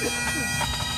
ハハハハ!